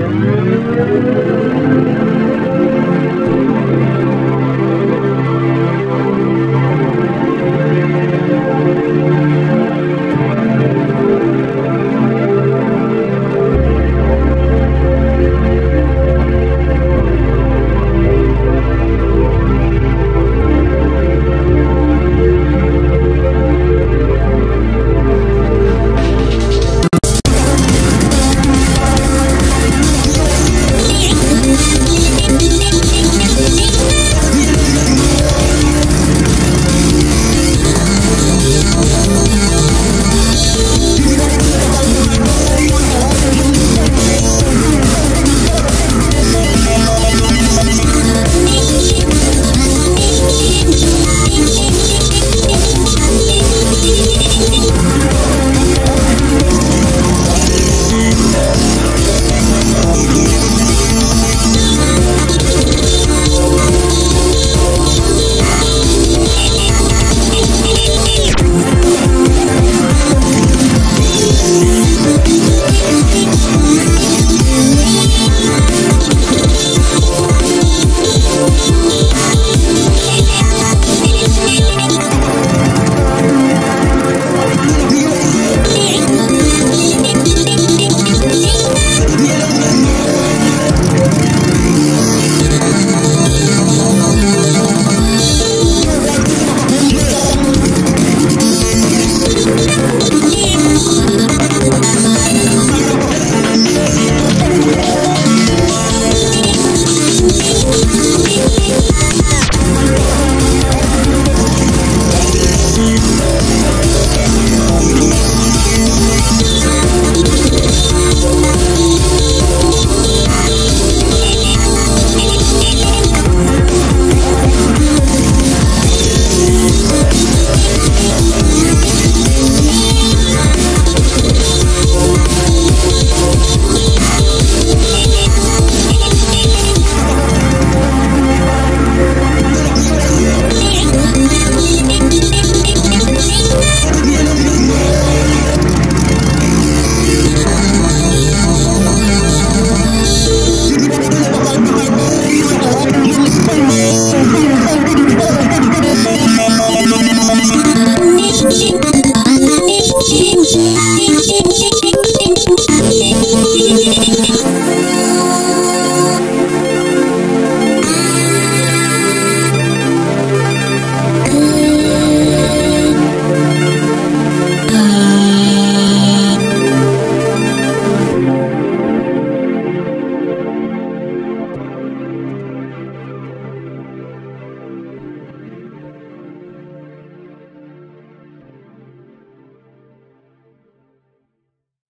Música